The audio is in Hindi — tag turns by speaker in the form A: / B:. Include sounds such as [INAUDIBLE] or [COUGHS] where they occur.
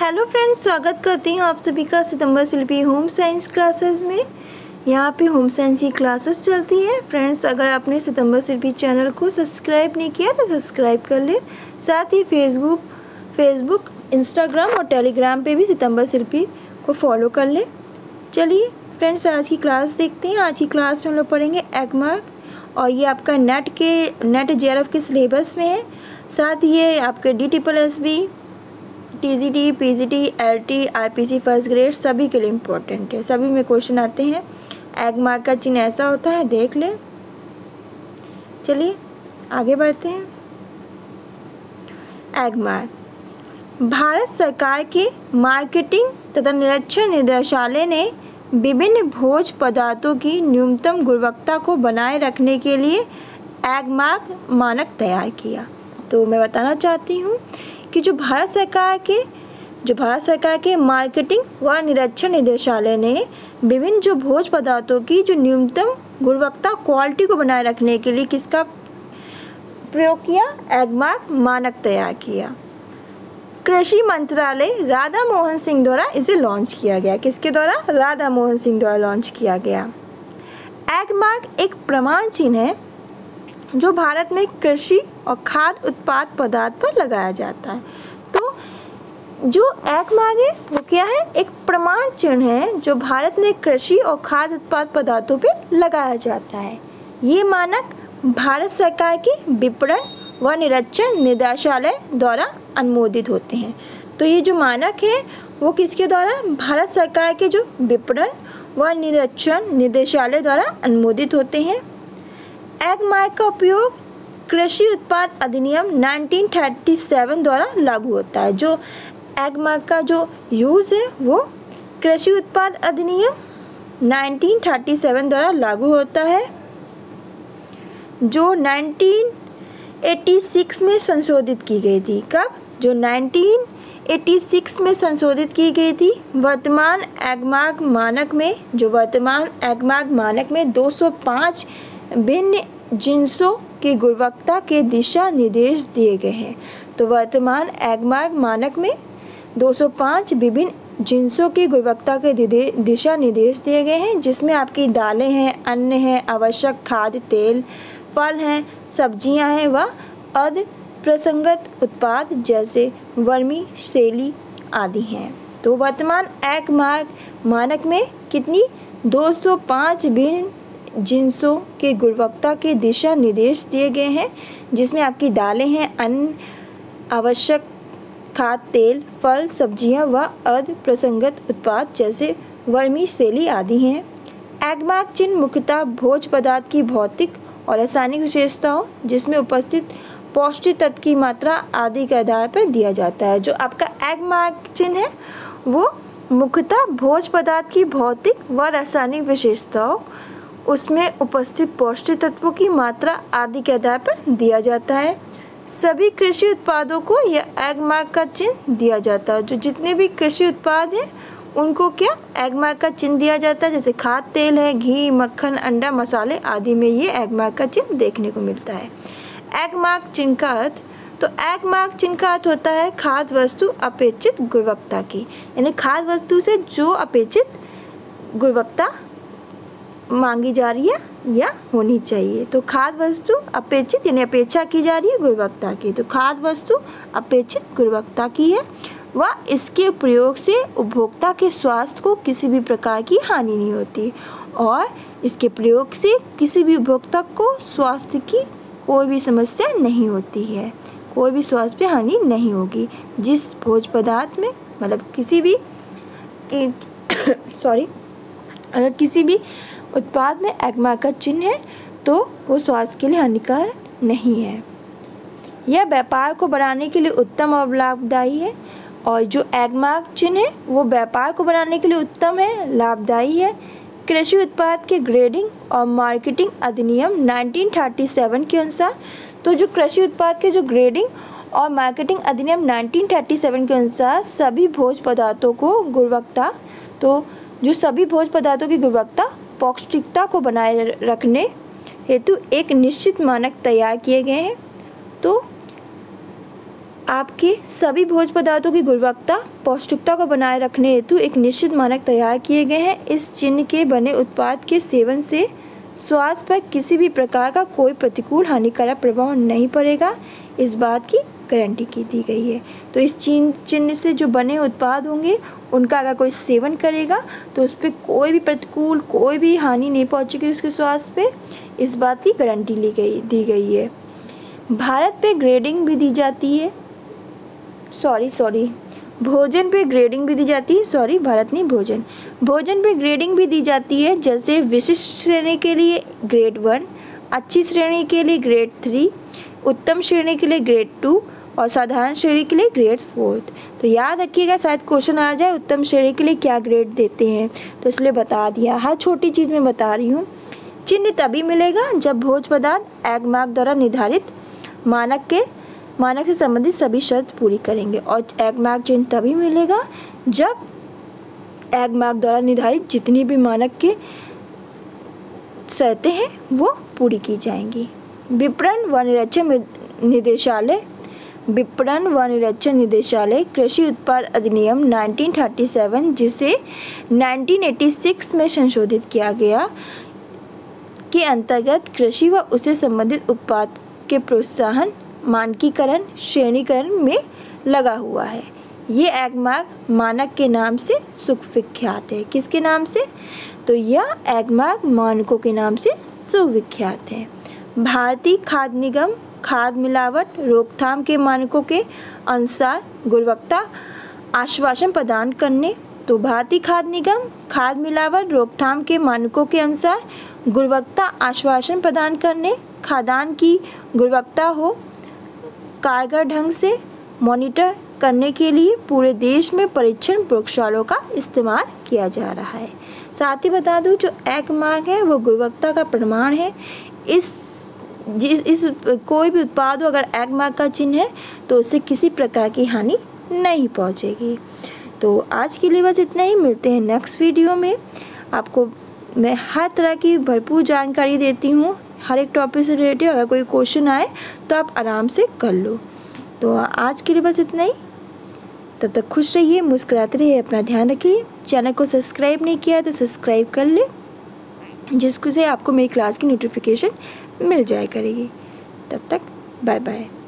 A: हेलो फ्रेंड्स स्वागत करती हूँ आप सभी का सितंबर शिल्पी होम साइंस क्लासेस में। यहाँ पे होम साइंस की क्लासेस चलती है। फ्रेंड्स अगर आपने सितंबर शिल्पी चैनल को सब्सक्राइब नहीं किया तो सब्सक्राइब कर ले। साथ ही फेसबुक फेसबुक इंस्टाग्राम और टेलीग्राम पे भी सितंबर शिल्पी को फॉलो कर ले। चलिए फ्रेंड्स आज की क्लास देखते हैं। आज की क्लास में हम लोग पढ़ेंगे एगमार्क और ये आपका नेट के नेट जेआरएफ के सिलेबस में है। साथ ही ये आपके D triple S B T G T P G T L T R P C first grade सभी के लिए इम्पोर्टेंट है। सभी में क्वेश्चन आते हैं। एग मार्क का चिन्ह ऐसा होता है, देख लें। चलिए, आगे बढ़ते हैं। एग मार्क भारत सरकार के मार्केटिंग तथा निरीक्षण निदेशालय ने विभिन्न भोज पदार्थों की न्यूनतम गुणवत्ता को बनाए रखने के लिए एग मार्क मानक तैयार किया। तो मैं बताना चाहती हूँ कि जो भारत सरकार के, जो भारत सरकार के मार्केटिंग व निरीक्षण निदेशालय ने विभिन्न जो भोज पदार्थों की जो न्यूनतम गुणवत्ता क्वालिटी को बनाए रखने के लिए किसका प्रयोग किया? एगमार्क मानक तैयार किया। कृषि मंत्रालय राधा मोहन सिंह द्वारा इसे लॉन्च किया गया। किसके द्वारा? राधा मोहन सिंह द्वारा लॉन्च किया गया। एगमार्क एक प्रमाण चिन्ह है। जो भारत में कृषि और खाद्य उत्पाद पदार्थ पर लगाया जाता है। तो जो एक मार्ग है वो क्या है? एक प्रमाण चिन्ह है जो भारत में कृषि और खाद्य उत्पाद पदार्थों पर लगाया जाता है। ये मानक भारत सरकार के विपणन व निरीक्षण निदेशालय द्वारा अनुमोदित होते हैं। तो ये जो मानक है, वो किसके द्वारा? भारत सरकार के जो विपणन व निरीक्षण निदेशालय द्वारा अनुमोदित होते हैं। एग मार्क का उपयोग कृषि उत्पाद अधिनियम 1937 द्वारा लागू होता है। जो एग मार्क का जो यूज़ है, वो कृषि उत्पाद अधिनियम 1937 द्वारा लागू होता है। जो 1986 में संशोधित की गई थी। कब? जो 1986 में संशोधित की गई थी। वर्तमान एगमार्क मानक में, जो वर्तमान एगमार्क मानक में 205 भिन्न जिनसों की गुणवत्ता के दिशा निर्देश दिए गए हैं। तो वर्तमान एगमार्ग मानक में 205 विभिन्न जिनसों की गुणवत्ता के दिशा निर्देश दिए गए हैं, जिसमें आपकी दालें हैं, अन्न हैं, आवश्यक खाद्य तेल, फल हैं, सब्ज़ियाँ हैं व अर्ध प्रसंगत उत्पाद जैसे वर्मी शैली आदि हैं। तो वर्तमान एक मार्ग मानक में कितनी 205 भिन्न जिनसों के गुणवत्ता के दिशा निर्देश दिए गए हैं, जिसमें आपकी दालें हैं, अन्न, आवश्यक खाद, तेल, फल, सब्ज़ियाँ व अर्ध प्रसंगत उत्पाद जैसे वर्मी शैली आदि हैं। एगमार्क चिन्ह मुख्यतः भोज पदार्थ की भौतिक और रासायनिक विशेषताओं, जिसमें उपस्थित पौष्टिक तत्व की मात्रा आदि के आधार पर दिया जाता है। जो आपका एगमार्क चिन्ह है, वो मुख्यतः भोज पदार्थ की भौतिक व रासायनिक विशेषताओं उसमें उपस्थित पौष्टिक तत्वों की मात्रा आदि के आधार पर दिया जाता है। सभी कृषि उत्पादों को यह एग मार्क का चिन्ह दिया जाता है। जो जितने भी कृषि उत्पाद हैं, उनको क्या एग मार्क का चिन्ह दिया जाता है? जैसे खाद, तेल है, घी, मक्खन, अंडा, मसाले आदि में ये एग मार्क का चिन्ह देखने को मिलता है। एग मार्क चिन्ह का अर्थ तो एग मार्क चिन्ह का अर्थ होता है खाद्य वस्तु अपेक्षित गुणवत्ता की। यानी खाद्य वस्तु से जो अपेक्षित गुणवत्ता मांगी जा रही है या होनी चाहिए। तो खाद वस्तु अपेक्षित यानी अपेक्षा की जा रही है, गुणवत्ता की। तो खाद वस्तु अपेक्षित, गुणवत्ता की है। व इसके प्रयोग से उपभोक्ता के स्वास्थ्य को किसी भी प्रकार की हानि नहीं होती और इसके प्रयोग से किसी भी उपभोक्ता को स्वास्थ्य की कोई भी समस्या नहीं होती है। कोई भी स्वास्थ्य पे हानि नहीं होगी। जिस भोज पदार्थ में मतलब किसी भी सॉरी [COUGHS] अगर किसी भी उत्पाद में एगमा का चिन्ह है तो वो स्वास्थ्य के लिए हानिकारक नहीं है। यह व्यापार को बढ़ाने के लिए उत्तम और लाभदायी है, और जो एगमार्क चिन्ह है, वो व्यापार को बढ़ाने के लिए उत्तम है, लाभदायी है। कृषि उत्पाद के ग्रेडिंग और मार्केटिंग अधिनियम 1937 के अनुसार तो जो कृषि उत्पाद के जो ग्रेडिंग और मार्केटिंग अधिनियम 1937 के अनुसार सभी भोज पदार्थों को गुणवत्ता तो जो सभी भोज पदार्थों की गुणवत्ता, पौष्टिकता को बनाए रखने हेतु एक निश्चित मानक तैयार किए गए हैं। तो आपके सभी भोज पदार्थों की गुणवत्ता, पौष्टिकता को बनाए रखने हेतु एक निश्चित मानक तैयार किए गए हैं। इस चिन्ह के बने उत्पाद के सेवन से स्वास्थ्य पर किसी भी प्रकार का कोई प्रतिकूल, हानिकारक प्रभाव नहीं पड़ेगा। इस बात की गारंटी की दी गई है। तो इस चिन्ह चिन्ह से जो बने उत्पाद होंगे, उनका अगर कोई सेवन करेगा तो उस पर कोई भी प्रतिकूल, कोई भी हानि नहीं पहुंचेगी उसके स्वास्थ्य पे, इस बात की गारंटी ली गई, दी गई है। भारत पे ग्रेडिंग भी दी जाती है। सॉरी सॉरी भोजन पे ग्रेडिंग भी दी जाती है। सॉरी भारत नहीं, भोजन। भोजन पे ग्रेडिंग भी दी जाती है, जैसे विशिष्ट श्रेणी के लिए ग्रेड वन अच्छी श्रेणी के लिए ग्रेड थ्री उत्तम श्रेणी के लिए ग्रेड टू और साधारण श्रेणी के लिए ग्रेड फोर्थ तो याद रखिएगा, शायद क्वेश्चन आ जाए, उत्तम श्रेणी के लिए क्या ग्रेड देते हैं। तो इसलिए बता दिया। हर छोटी चीज़ में बता रही हूँ। चिन्ह तभी मिलेगा जब भोज पदार्थ एग मार्क द्वारा निर्धारित मानक के, मानक से संबंधित सभी शर्त पूरी करेंगे। और एग मार्क चिन्ह तभी मिलेगा जब एग मार्क द्वारा निर्धारित जितनी भी मानक के शर्तें हैं, वो पूरी की जाएँगी। विपणन व निरीक्षण निदेशालय विपणन व निरीक्षण निदेशालय कृषि उत्पाद अधिनियम 1937 जिसे 1986 में संशोधित किया गया, के अंतर्गत कृषि व उससे संबंधित उत्पाद के प्रोत्साहन, मानकीकरण, श्रेणीकरण में लगा हुआ है। ये एगमार्क मानक के नाम से सुविख्यात है। किसके नाम से? तो यह एगमार्क मानकों के नाम से सुविख्यात है। भारतीय खाद्य निगम, खाद्य मिलावट, रोकथाम के मानकों के अनुसार गुणवत्ता आश्वासन प्रदान करने तो भारतीय खाद्य निगम, खाद्य मिलावट, रोकथाम के मानकों के अनुसार गुणवत्ता आश्वासन प्रदान करने खाद्यान्न की गुणवत्ता हो कारगर ढंग से मॉनिटर करने के लिए पूरे देश में परीक्षण प्रयोगशालों का इस्तेमाल किया जा रहा है। साथ ही बता दूँ, जो एक मार्ग है, वो गुणवत्ता का प्रमाण है। इस जिस, इस, कोई भी उत्पाद हो, अगर एग मार्क का चिन्ह है तो उससे किसी प्रकार की हानि नहीं पहुंचेगी। तो आज के लिए बस इतना ही। मिलते हैं नेक्स्ट वीडियो में। आपको मैं हर तरह की भरपूर जानकारी देती हूँ। हर एक टॉपिक से रिलेटेड अगर कोई क्वेश्चन आए तो आप आराम से कर लो। तो आज के लिए बस इतना ही। तब तक खुश रहिए, मुस्कुराते रहिए, अपना ध्यान रखिए। चैनल को सब्सक्राइब नहीं किया तो सब्सक्राइब कर ले। जिसको से आपको मेरी क्लास की नोटिफिकेशन मिल जाए करेगी। तब तक बाय बाय